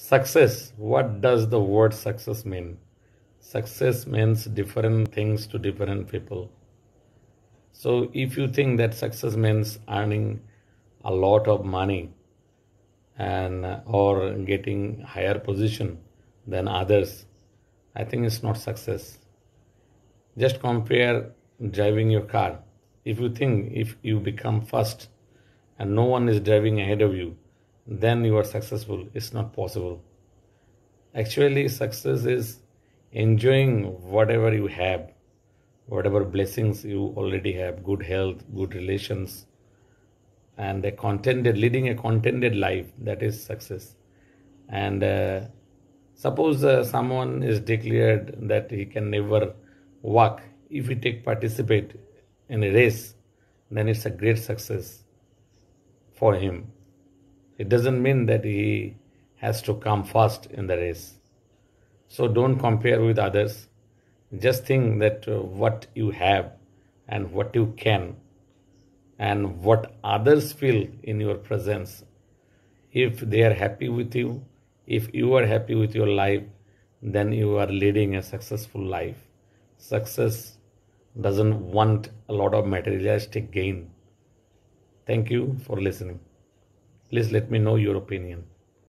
Success. What does the word success mean? Success means different things to different people. So if you think that success means earning a lot of money and or getting higher position than others, I think it's not success. Just compare driving your car. If you think if you become first and no one is driving ahead of you, then you are successful. It's not possible. Actually, success is enjoying whatever you have, whatever blessings you already have good health, good relations, and a contented, leading a contented life. That is success. And uh, suppose uh, someone is declared that he can never walk. If he take participate in a race, then it's a great success for him it doesn't mean that he has to come first in the race. So don't compare with others. Just think that uh, what you have and what you can and what others feel in your presence. If they are happy with you, if you are happy with your life, then you are leading a successful life. Success doesn't want a lot of materialistic gain. Thank you for listening. Please let me know your opinion.